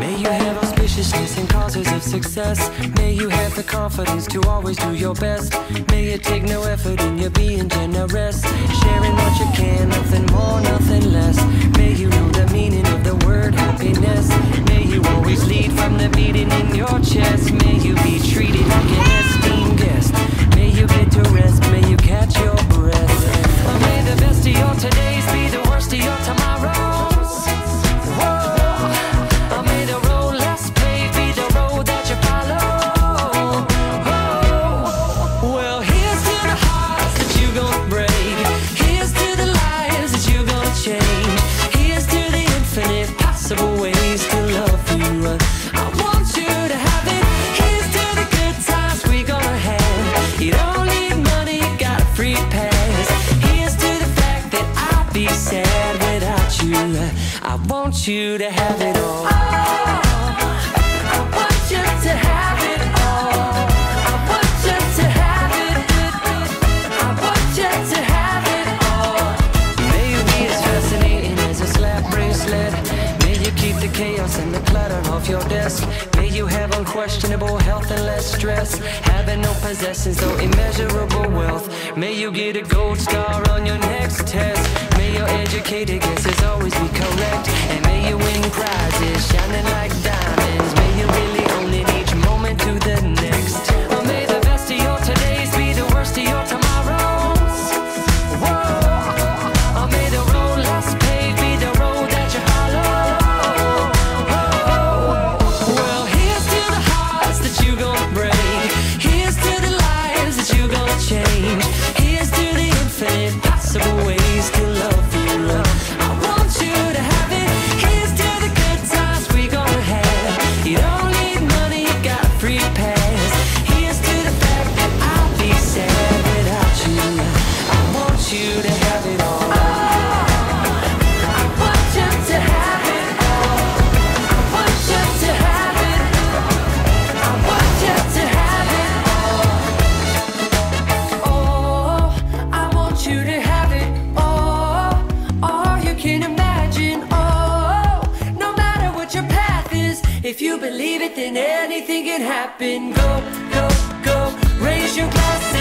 May you have auspiciousness and causes of success. May you have the confidence to always do your best. May it take no effort in your being generous. Sharing what you can, nothing more, nothing less. May be sad without you. I want you to have it all. Oh, I want you to have it all. I want you to have it. I want you to have it all. Maybe it's fascinating as a slap bracelet. May you keep the chaos and the clutter off your desk. May you have unquestionable health and less stress. Having no possessions, no immeasurable wealth. May you get a gold star on your next test. If you believe it, then anything can happen. Go, go, go, raise your glass.